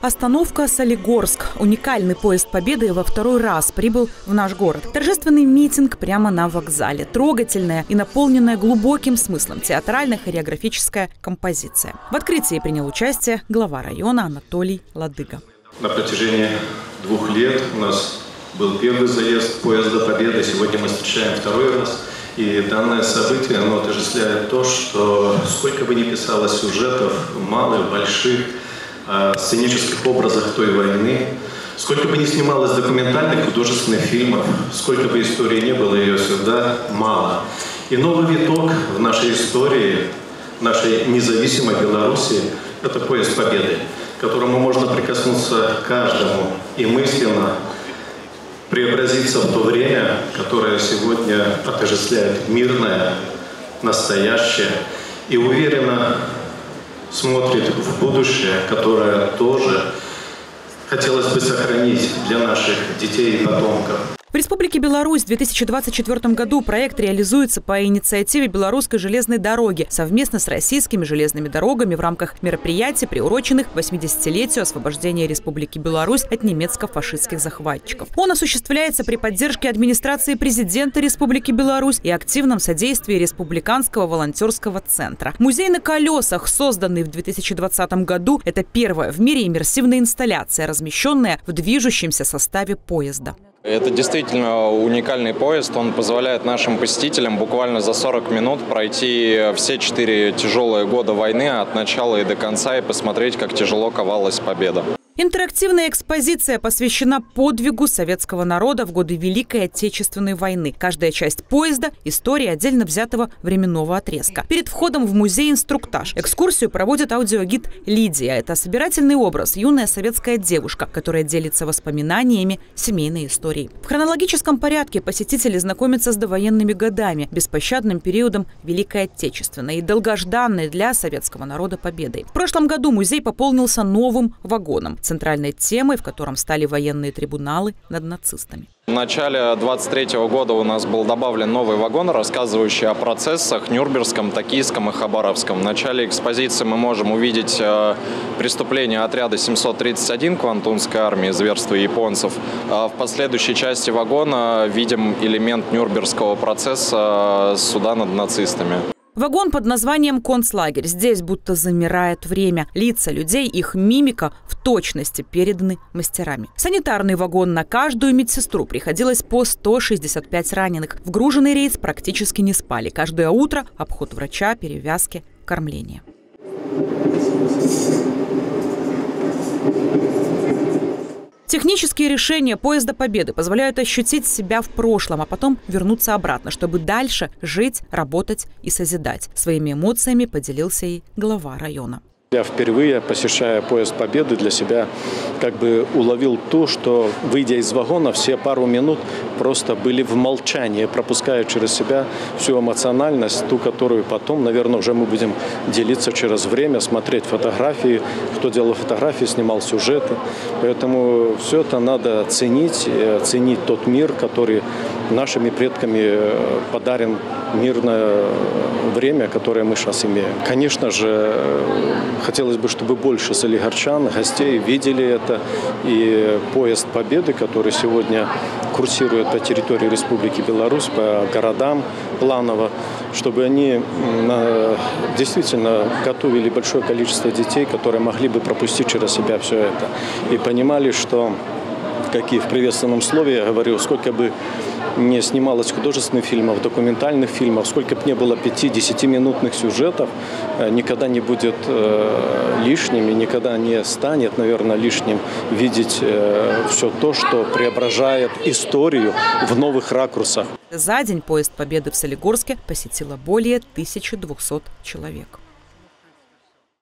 Остановка Солигорск. Уникальный поезд Победы во второй раз прибыл в наш город. Торжественный митинг прямо на вокзале. Трогательная и наполненная глубоким смыслом театрально-хореографическая композиция. В открытии принял участие глава района Анатолий Ладыга. На протяжении двух лет у нас был первый заезд поезда Победы. Сегодня мы встречаем второй раз. И данное событие, оно отождествляет то, что сколько бы ни писалось сюжетов, малых, больших, о сценических образах той войны. Сколько бы ни снималось документальных художественных фильмов, сколько бы истории не было, ее всегда мало. И новый виток в нашей истории, нашей независимой Беларуси, это поезд победы, к которому можно прикоснуться каждому и мысленно преобразиться в то время, которое сегодня отождествляет мирное, настоящее и уверенно смотрит в будущее, которое тоже хотелось бы сохранить для наших детей и потомков. В Республике Беларусь в 2024 году проект реализуется по инициативе Белорусской железной дороги совместно с российскими железными дорогами в рамках мероприятий, приуроченных 80-летию освобождения Республики Беларусь от немецко-фашистских захватчиков. Он осуществляется при поддержке администрации президента Республики Беларусь и активном содействии Республиканского волонтерского центра. Музей на колесах, созданный в 2020 году, это первая в мире иммерсивная инсталляция, размещенная в движущемся составе поезда. Это действительно уникальный поезд. Он позволяет нашим посетителям буквально за 40 минут пройти все четыре тяжелые года войны от начала и до конца и посмотреть, как тяжело ковалась победа. Интерактивная экспозиция посвящена подвигу советского народа в годы Великой Отечественной войны. Каждая часть поезда – история отдельно взятого временного отрезка. Перед входом в музей инструктаж. Экскурсию проводит аудиогид Лидия. Это собирательный образ, юная советская девушка, которая делится воспоминаниями семейной истории. В хронологическом порядке посетители знакомятся с довоенными годами, беспощадным периодом Великой Отечественной и долгожданной для советского народа победой. В прошлом году музей пополнился новым вагоном – центральной темой, в котором стали военные трибуналы над нацистами. В начале 23 года у нас был добавлен новый вагон, рассказывающий о процессах Нюрнбергском, Токийском и Хабаровском. В начале экспозиции мы можем увидеть э, преступление отряда 731 Квантунской армии, зверства японцев. А в последующей части вагона видим элемент Нюрнбергского процесса э, суда над нацистами. Вагон под названием «Концлагерь». Здесь будто замирает время. Лица людей, их мимика в точности переданы мастерами. Санитарный вагон на каждую медсестру приходилось по 165 раненых. Вгруженный рейс практически не спали. Каждое утро обход врача, перевязки, кормление. Технические решения поезда Победы позволяют ощутить себя в прошлом, а потом вернуться обратно, чтобы дальше жить, работать и созидать. Своими эмоциями поделился и глава района. Я впервые, посещая поезд Победы, для себя как бы уловил то, что, выйдя из вагона, все пару минут просто были в молчании, пропуская через себя всю эмоциональность, ту, которую потом, наверное, уже мы будем делиться через время, смотреть фотографии, кто делал фотографии, снимал сюжеты. Поэтому все это надо ценить, ценить тот мир, который нашими предками э, подарен мирное время, которое мы сейчас имеем. Конечно же, э, хотелось бы, чтобы больше солигарчан, гостей видели это. И поезд Победы, который сегодня курсирует по территории Республики Беларусь, по городам планово, чтобы они действительно готовили большое количество детей, которые могли бы пропустить через себя все это. И понимали, что, как и в приветственном слове я говорю, сколько бы не снималось художественных фильмов, документальных фильмов, сколько бы не было 5-10-минутных сюжетов, э, никогда не будет э, лишним и никогда не станет, наверное, лишним видеть э, все то, что преображает историю в новых ракурсах. За день поезд Победы в Солигорске посетило более 1200 человек.